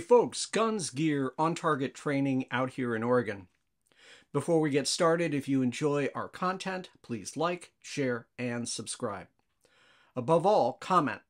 Folks, guns, gear, on target training out here in Oregon. Before we get started, if you enjoy our content, please like, share, and subscribe. Above all, comment.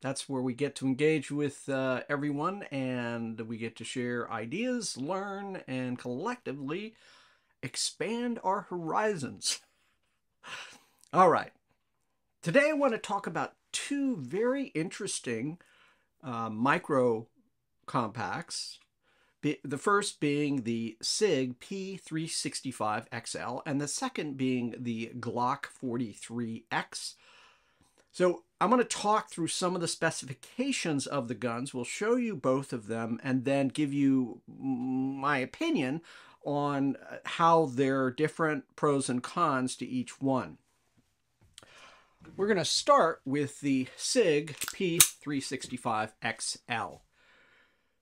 That's where we get to engage with uh, everyone and we get to share ideas, learn, and collectively expand our horizons. All right. Today I want to talk about two very interesting uh, micro compacts. The first being the SIG P365XL, and the second being the Glock 43X. So I'm going to talk through some of the specifications of the guns. We'll show you both of them and then give you my opinion on uh, how there are different pros and cons to each one. We're going to start with the SIG P365XL.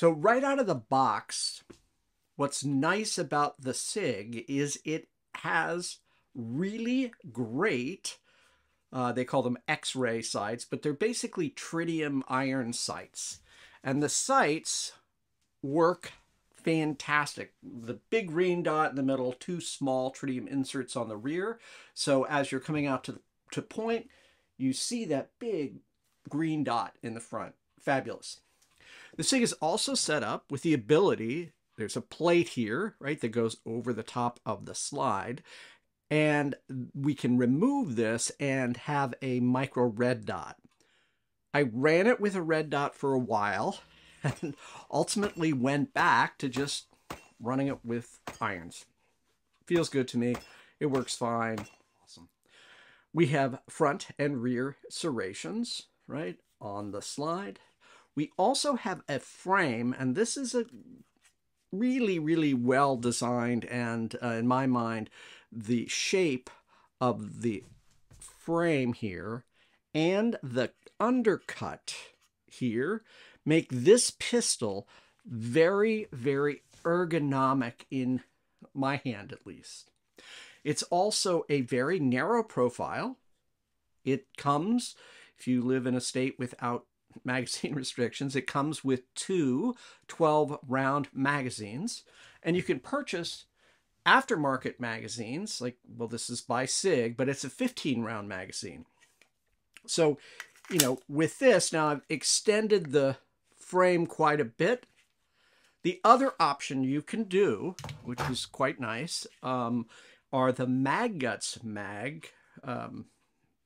So right out of the box, what's nice about the SIG is it has really great, uh, they call them X-ray sights, but they're basically tritium iron sights. And the sights work fantastic. The big green dot in the middle, two small tritium inserts on the rear. So as you're coming out to, to point, you see that big green dot in the front. Fabulous. The SIG is also set up with the ability, there's a plate here, right, that goes over the top of the slide. And we can remove this and have a micro red dot. I ran it with a red dot for a while and ultimately went back to just running it with irons. Feels good to me. It works fine. Awesome. We have front and rear serrations, right, on the slide. We also have a frame, and this is a really, really well designed and, uh, in my mind, the shape of the frame here and the undercut here make this pistol very, very ergonomic in my hand at least. It's also a very narrow profile. It comes, if you live in a state without magazine restrictions, it comes with two 12 round magazines, and you can purchase aftermarket magazines, like, well, this is by SIG, but it's a 15 round magazine. So, you know, with this, now I've extended the frame quite a bit. The other option you can do, which is quite nice, um, are the Magguts mag um,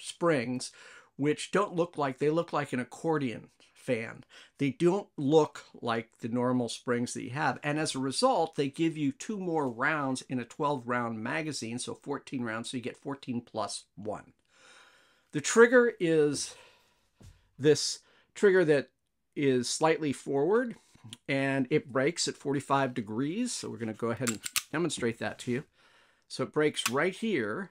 springs, which don't look like, they look like an accordion fan. They don't look like the normal springs that you have. And as a result, they give you two more rounds in a 12 round magazine, so 14 rounds, so you get 14 plus one. The trigger is this trigger that is slightly forward and it breaks at 45 degrees. So we're going to go ahead and demonstrate that to you. So it breaks right here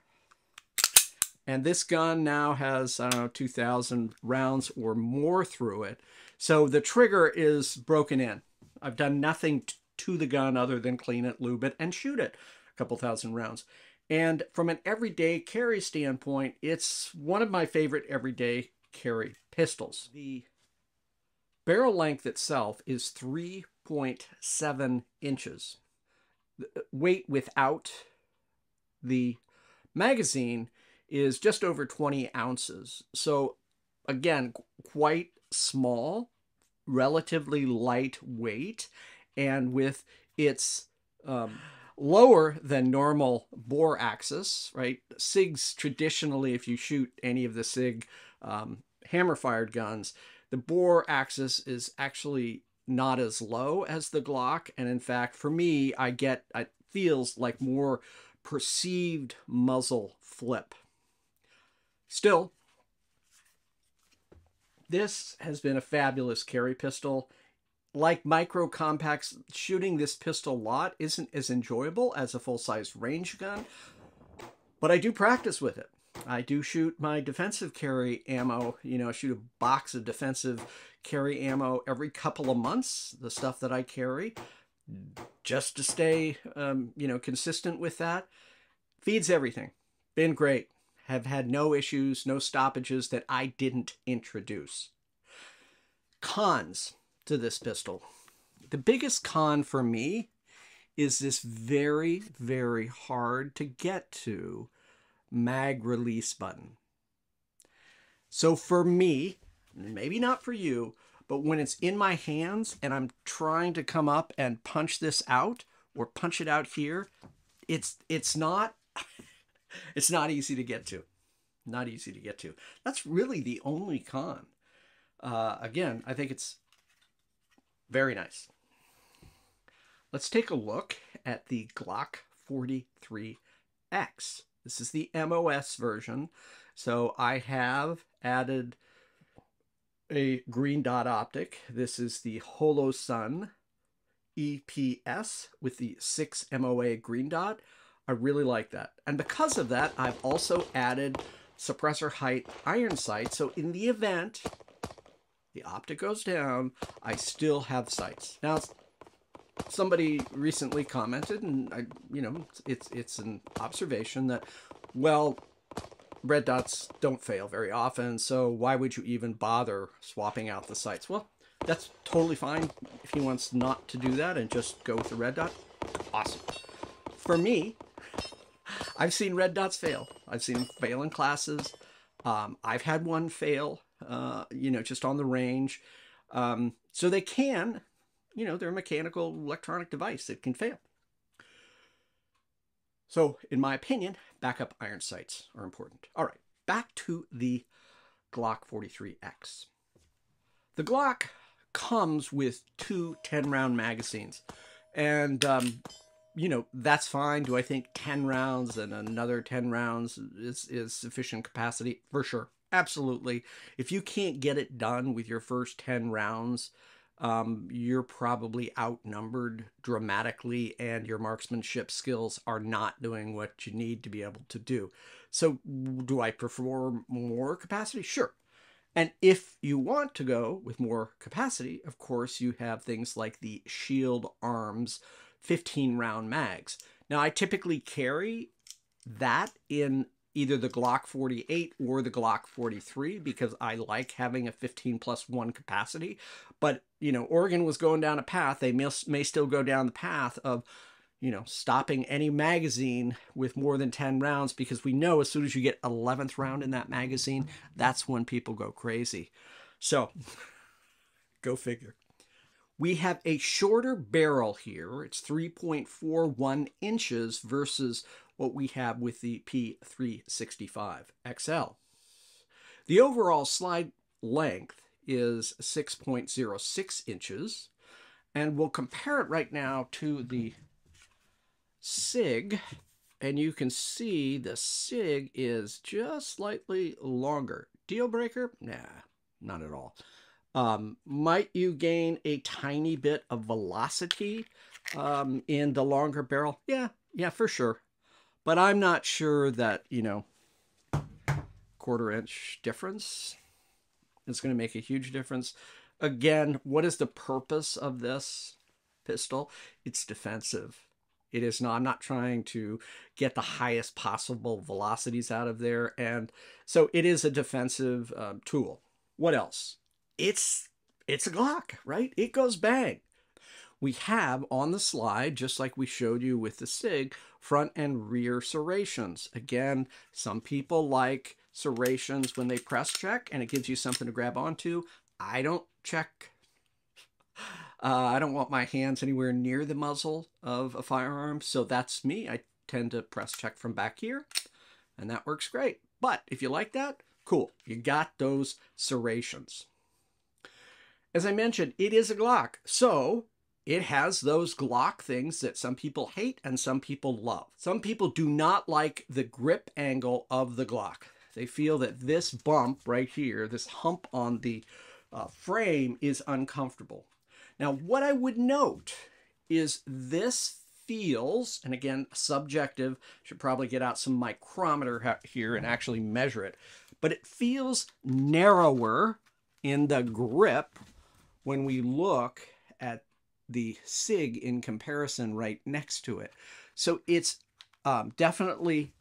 and this gun now has, I don't know, 2,000 rounds or more through it. So the trigger is broken in. I've done nothing to the gun other than clean it, lube it, and shoot it a couple thousand rounds. And from an everyday carry standpoint, it's one of my favorite everyday carry pistols. The barrel length itself is 3.7 inches. Uh, weight without the magazine is just over 20 ounces. So again, quite small, relatively lightweight, and with its um, lower than normal bore axis, right? SIGs traditionally, if you shoot any of the SIG um, hammer fired guns, the bore axis is actually not as low as the Glock. And in fact, for me, I get, it feels like more perceived muzzle flip. Still, this has been a fabulous carry pistol. Like micro compacts, shooting this pistol lot isn't as enjoyable as a full-size range gun, but I do practice with it. I do shoot my defensive carry ammo, you know, I shoot a box of defensive carry ammo every couple of months, the stuff that I carry, just to stay, um, you know, consistent with that. Feeds everything. Been great have had no issues, no stoppages that I didn't introduce. Cons to this pistol. The biggest con for me is this very, very hard to get to mag release button. So for me, maybe not for you, but when it's in my hands and I'm trying to come up and punch this out or punch it out here, it's it's not it's not easy to get to. Not easy to get to. That's really the only con. Uh, again, I think it's very nice. Let's take a look at the Glock 43X. This is the MOS version. So I have added a green dot optic. This is the Holosun EPS with the 6 MOA green dot. I really like that. And because of that, I've also added suppressor height iron sight. So in the event the optic goes down, I still have sights. Now, somebody recently commented, and I, you know, it's it's an observation that, well, red dots don't fail very often, so why would you even bother swapping out the sights? Well, that's totally fine if he wants not to do that and just go with the red dot. Awesome. For me, I've seen red dots fail. I've seen them fail in classes. Um, I've had one fail, uh, you know, just on the range. Um, so they can, you know, they're a mechanical electronic device that can fail. So, in my opinion, backup iron sights are important. All right, back to the Glock 43X. The Glock comes with two 10 round magazines. And, um, you know, that's fine. Do I think 10 rounds and another 10 rounds is, is sufficient capacity? For sure. Absolutely. If you can't get it done with your first 10 rounds, um, you're probably outnumbered dramatically and your marksmanship skills are not doing what you need to be able to do. So, do I prefer more capacity? Sure. And if you want to go with more capacity, of course, you have things like the Shield Arms 15 round mags. Now, I typically carry that in either the Glock 48 or the Glock 43 because I like having a 15 plus one capacity. But, you know, Oregon was going down a path, they may, may still go down the path of you know, stopping any magazine with more than 10 rounds because we know as soon as you get 11th round in that magazine, that's when people go crazy. So, go figure. We have a shorter barrel here. It's 3.41 inches versus what we have with the P365 XL. The overall slide length is 6.06 inches, and we'll compare it right now to the SIG, and you can see the SIG is just slightly longer. Deal breaker? Nah, not at all. Um, might you gain a tiny bit of velocity um, in the longer barrel? Yeah, yeah, for sure. But I'm not sure that, you know, quarter inch difference is going to make a huge difference. Again, what is the purpose of this pistol? It's defensive. It is not, I'm not trying to get the highest possible velocities out of there. And so it is a defensive um, tool. What else? It's, it's a Glock, right? It goes bang. We have on the slide, just like we showed you with the SIG, front and rear serrations. Again, some people like serrations when they press check and it gives you something to grab onto. I don't check uh, I don't want my hands anywhere near the muzzle of a firearm, so that's me. I tend to press check from back here, and that works great. But if you like that, cool. You got those serrations. As I mentioned, it is a Glock, so it has those Glock things that some people hate and some people love. Some people do not like the grip angle of the Glock. They feel that this bump right here, this hump on the uh, frame is uncomfortable. Now, what I would note is this feels, and again, subjective, should probably get out some micrometer here and actually measure it, but it feels narrower in the grip when we look at the SIG in comparison right next to it. So it's um, definitely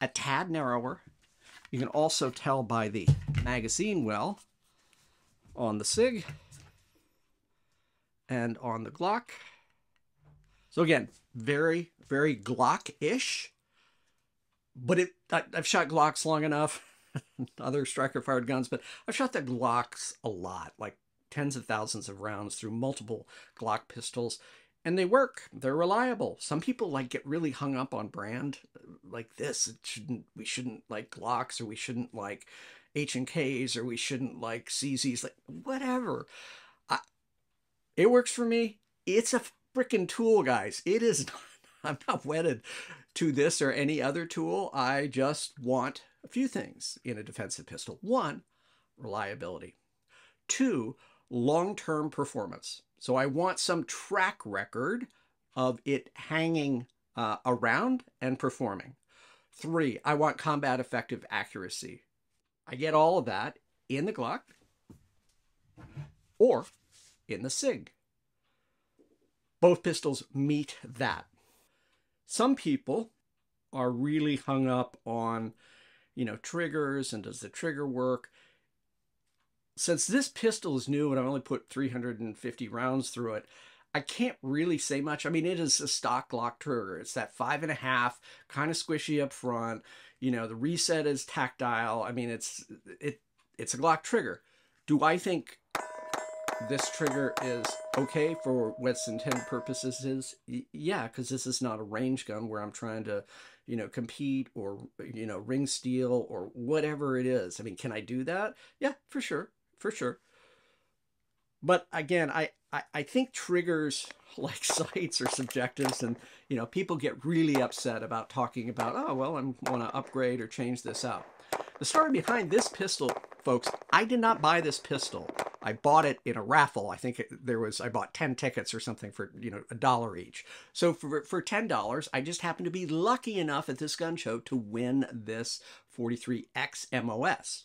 a tad narrower. You can also tell by the magazine well on the SIG and on the Glock. So again, very, very Glock-ish. But it, I, have shot Glocks long enough, other striker-fired guns, but I've shot the Glocks a lot, like tens of thousands of rounds through multiple Glock pistols, and they work. They're reliable. Some people like get really hung up on brand uh, like this. It shouldn't we shouldn't like Glocks or we shouldn't like H and K's or we shouldn't like CZs, like whatever. I, it works for me. It's a freaking tool, guys. It is not, I'm not wedded to this or any other tool. I just want a few things in a defensive pistol. One, reliability. Two, long-term performance. So I want some track record of it hanging uh, around and performing. Three, I want combat effective accuracy. I get all of that in the Glock or in the SIG. Both pistols meet that. Some people are really hung up on, you know, triggers and does the trigger work. Since this pistol is new and I only put 350 rounds through it, I can't really say much. I mean, it is a stock Glock trigger. It's that five and a half, kind of squishy up front. You know, the reset is tactile. I mean, it's it it's a Glock trigger. Do I think this trigger is okay for what its intended purposes is? Yeah, because this is not a range gun where I'm trying to, you know, compete or, you know, ring steel or whatever it is. I mean, can I do that? Yeah, for sure. For sure. But again, I, I, I think triggers like sights are subjectives and, you know, people get really upset about talking about, oh, well, I want to upgrade or change this out. The story behind this pistol, folks, I did not buy this pistol. I bought it in a raffle. I think there was, I bought 10 tickets or something for, you know, a dollar each. So for, for $10, I just happened to be lucky enough at this gun show to win this 43X MOS.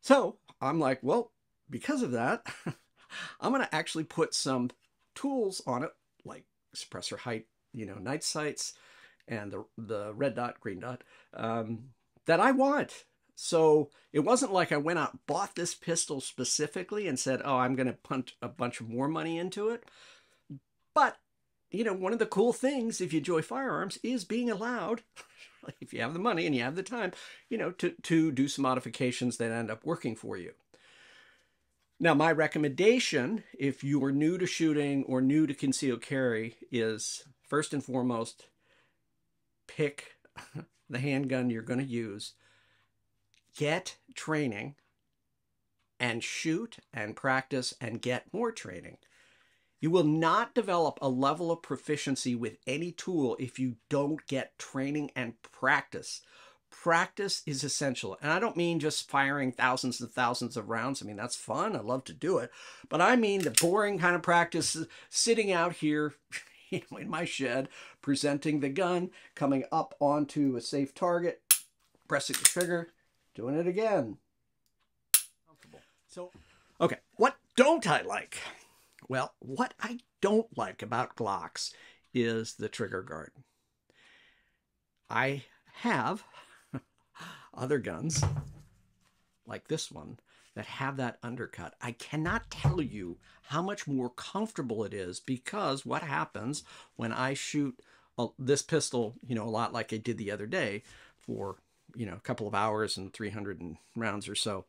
So I'm like, well, because of that, I'm going to actually put some tools on it, like suppressor height, you know, night sights, and the, the red dot, green dot, um, that I want. So it wasn't like I went out bought this pistol specifically and said, oh, I'm going to punt a bunch of more money into it. But, you know, one of the cool things if you enjoy firearms is being allowed, if you have the money and you have the time, you know, to, to do some modifications that end up working for you. Now, my recommendation, if you are new to shooting or new to concealed carry, is first and foremost, pick the handgun you're going to use, get training, and shoot and practice and get more training. You will not develop a level of proficiency with any tool if you don't get training and practice practice is essential. And I don't mean just firing thousands and thousands of rounds. I mean, that's fun. I love to do it. But I mean the boring kind of practice sitting out here in my shed, presenting the gun, coming up onto a safe target, pressing the trigger, doing it again. So, okay, what don't I like? Well, what I don't like about Glocks is the trigger guard. I have other guns, like this one, that have that undercut. I cannot tell you how much more comfortable it is because what happens when I shoot a, this pistol, you know, a lot like I did the other day for, you know, a couple of hours and 300 rounds or so,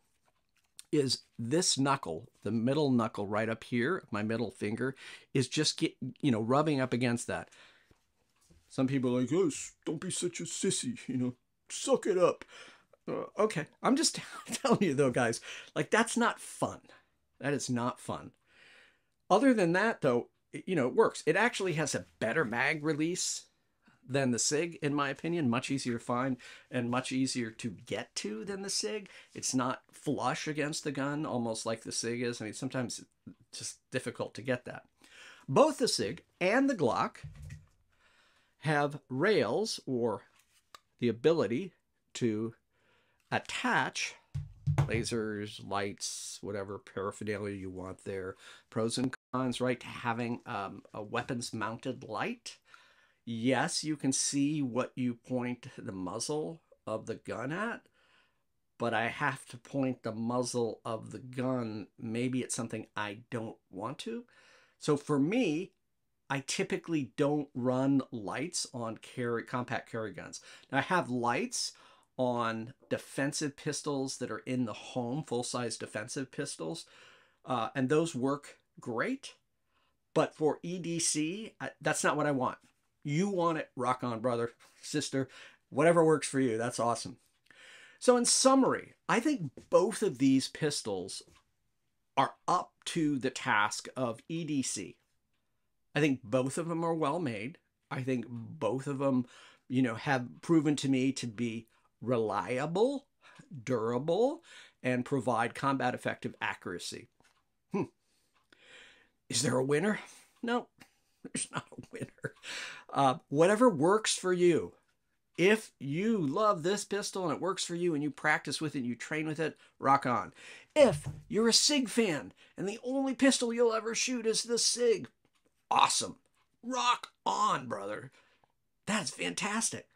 is this knuckle, the middle knuckle right up here, my middle finger, is just get, you know, rubbing up against that. Some people are like, oh, don't be such a sissy, you know, suck it up. Uh, okay, I'm just telling you though, guys, like that's not fun. That is not fun. Other than that, though, you know, it works. It actually has a better mag release than the SIG, in my opinion. Much easier to find and much easier to get to than the SIG. It's not flush against the gun, almost like the SIG is. I mean, sometimes it's just difficult to get that. Both the SIG and the Glock have rails or the ability to attach lasers, lights, whatever paraphernalia you want there. Pros and cons, right, to having um, a weapons mounted light. Yes, you can see what you point the muzzle of the gun at, but I have to point the muzzle of the gun maybe it's something I don't want to. So for me, I typically don't run lights on carry compact carry guns. Now I have lights on defensive pistols that are in the home, full-size defensive pistols, uh, and those work great. But for EDC, that's not what I want. You want it, rock on, brother, sister, whatever works for you. That's awesome. So, in summary, I think both of these pistols are up to the task of EDC. I think both of them are well made. I think both of them, you know, have proven to me to be reliable, durable, and provide combat effective accuracy. Hmm. Is there a winner? No, there's not a winner. Uh, whatever works for you. If you love this pistol and it works for you and you practice with it and you train with it, rock on. If you're a SIG fan and the only pistol you'll ever shoot is the SIG, awesome. Rock on, brother. That's fantastic.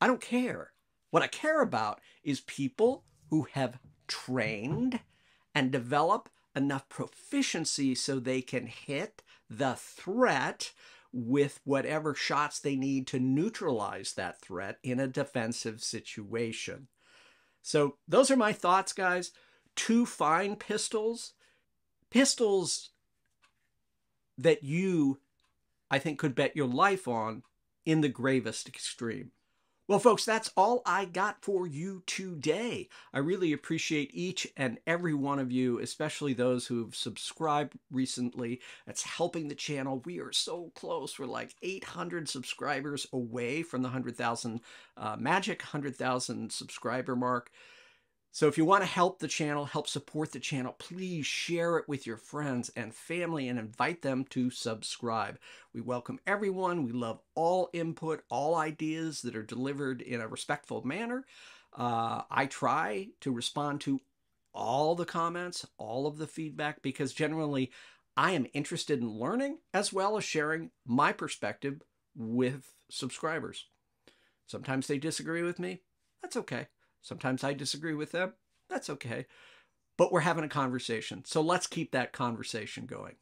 I don't care. What I care about is people who have trained and develop enough proficiency so they can hit the threat with whatever shots they need to neutralize that threat in a defensive situation. So, those are my thoughts, guys. Two fine pistols. Pistols that you, I think, could bet your life on in the gravest extreme. Well, folks, that's all I got for you today. I really appreciate each and every one of you, especially those who've subscribed recently. That's helping the channel. We are so close. We're like 800 subscribers away from the 100,000 uh, magic 100,000 subscriber mark. So if you want to help the channel, help support the channel, please share it with your friends and family and invite them to subscribe. We welcome everyone. We love all input, all ideas that are delivered in a respectful manner. Uh, I try to respond to all the comments, all of the feedback, because generally I am interested in learning as well as sharing my perspective with subscribers. Sometimes they disagree with me. That's okay. Sometimes I disagree with them. That's okay. But we're having a conversation. So let's keep that conversation going.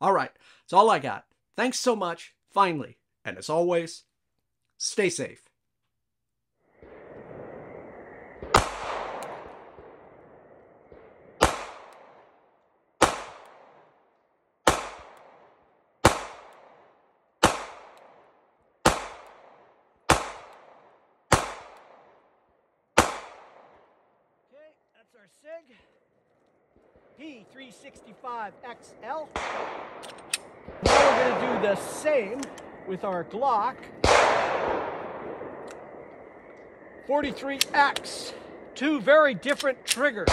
All right. That's all I got. Thanks so much. Finally. And as always, stay safe. our SIG P365XL. Now we're going to do the same with our Glock 43X. Two very different triggers.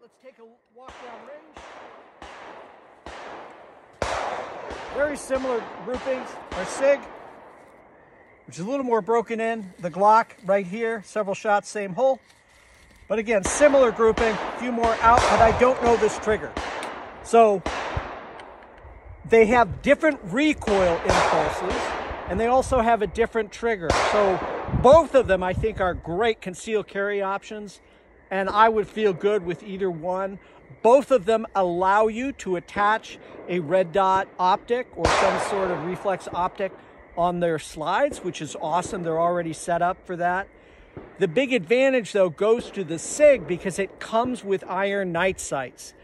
Let's take a walk down range. Very similar groupings. Our SIG, which is a little more broken in. The Glock right here, several shots, same hole. But again, similar grouping, a few more out, but I don't know this trigger. So they have different recoil impulses and they also have a different trigger. So both of them I think are great concealed carry options and I would feel good with either one. Both of them allow you to attach a red dot optic or some sort of reflex optic on their slides, which is awesome. They're already set up for that. The big advantage though goes to the SIG because it comes with iron night sights.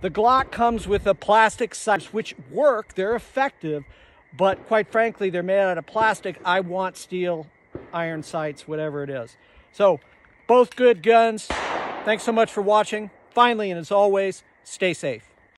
The Glock comes with a plastic sights which work, they're effective, but quite frankly, they're made out of plastic. I want steel iron sights, whatever it is. So both good guns. Thanks so much for watching. Finally, and as always, stay safe.